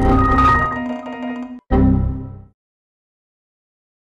you